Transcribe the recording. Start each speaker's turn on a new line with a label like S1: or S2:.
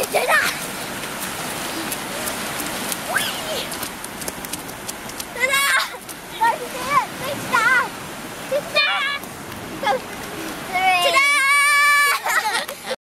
S1: It's enough!